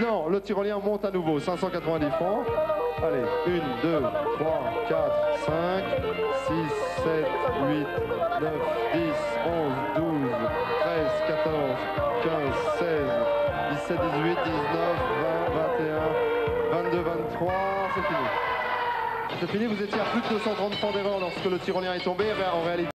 Non, le tyrolien monte à nouveau, 590 francs. Allez, 1, 2, 3, 4, 5, 6, 7, 8, 9, 10, 11, 12, 13, 14, 15, 16, 17, 18, 19, 20, 21, 22, 23, c'est fini. C'est fini, vous étiez à plus de 230 francs d'erreur lorsque le tyrolien est tombé. Eh en réalité,